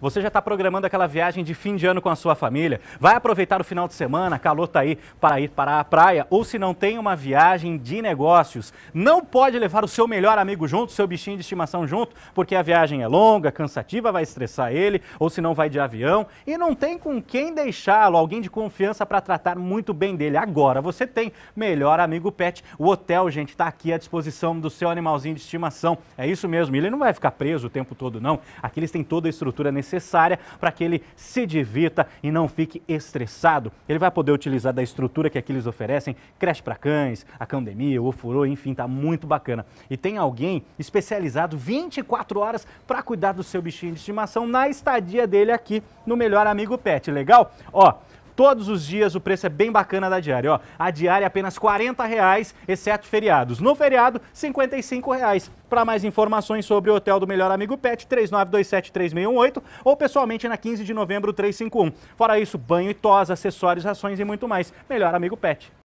Você já está programando aquela viagem de fim de ano com a sua família? Vai aproveitar o final de semana, calor está aí para ir para a praia? Ou se não tem uma viagem de negócios, não pode levar o seu melhor amigo junto, seu bichinho de estimação junto, porque a viagem é longa, cansativa, vai estressar ele, ou se não vai de avião e não tem com quem deixá-lo, alguém de confiança para tratar muito bem dele. Agora você tem melhor amigo pet. O hotel, gente, está aqui à disposição do seu animalzinho de estimação. É isso mesmo, ele não vai ficar preso o tempo todo, não. Aqui eles têm toda a estrutura necessária necessária para que ele se divirta e não fique estressado. Ele vai poder utilizar da estrutura que aqui eles oferecem, creche para cães, a candemia, o ofurô, enfim, tá muito bacana. E tem alguém especializado 24 horas para cuidar do seu bichinho de estimação na estadia dele aqui no Melhor Amigo Pet, legal? Ó, Todos os dias o preço é bem bacana da diária. Ó, a diária é apenas 40 reais, exceto feriados. No feriado, 55 reais. Para mais informações sobre o Hotel do Melhor Amigo Pet, 3927-3618 ou pessoalmente na 15 de novembro 351. Fora isso, banho e tosa, acessórios, rações e muito mais. Melhor Amigo Pet.